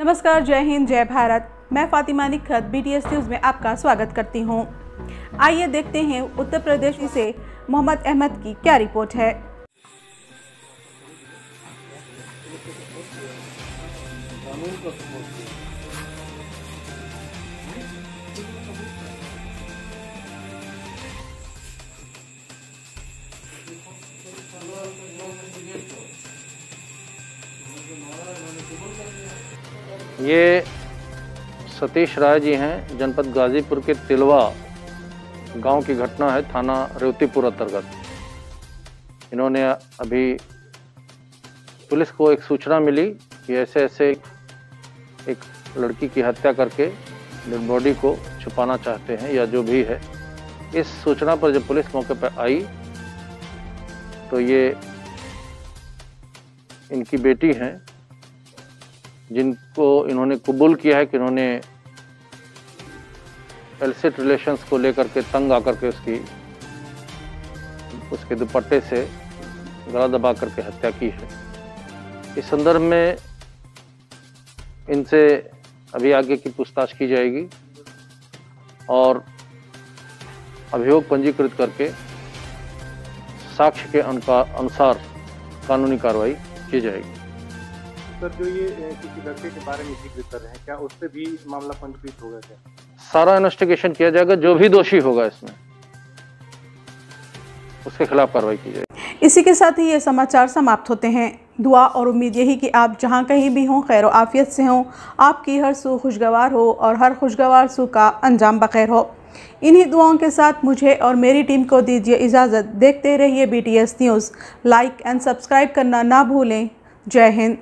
नमस्कार, जय हिंद, जय भारत। मैं फातिमा निखत एस न्यूज़ में आपका स्वागत करती हूँ। आइए देखते हैं उत्तर प्रदेश से मोहम्मद अहमद की क्या रिपोर्ट है। ये सतीश राय जी हैं, जनपद गाजीपुर के तिलवा गाँव की घटना है, थाना रेवतीपुर अंतर्गत। इन्होंने अभी पुलिस को एक सूचना मिली कि ऐसे ऐसे एक लड़की की हत्या करके डेड बॉडी को छुपाना चाहते हैं या जो भी है। इस सूचना पर जब पुलिस मौके पर आई तो ये इनकी बेटी हैं जिनको इन्होंने कबूल किया है कि इन्होंने एलसिट रिलेशंस को लेकर के तंग आकर के उसकी, उसके दुपट्टे से गला दबा करके हत्या की है। इस संदर्भ में इनसे अभी आगे की पूछताछ की जाएगी और अभियोग पंजीकृत करके साक्ष्य के अनुसार कानूनी कार्रवाई की जाएगी। सर जो ये किसी लड़के के बारे में ज़िक्र कर रहे हैं क्या उस पर भी मामला पंजीकृत होगा क्या? सारा इन्वेस्टिगेशन किया जाएगा जो भी दोषी होगा इसमें उसके खिलाफ कार्रवाई की जाएगी। इसी के साथ ही ये समाचार समाप्त होते हैं। दुआ और उम्मीद यही कि आप जहाँ कहीं भी हों खैर आफियत से हों आपकी हर सू खुशगवार हो और हर खुशगवार सू का अंजाम बखैर हो। इन्हीं दुआओं के साथ मुझे और मेरी टीम को दीजिए इजाज़त। देखते रहिए B T S news like and subscribe करना ना भूलें। जय हिंद।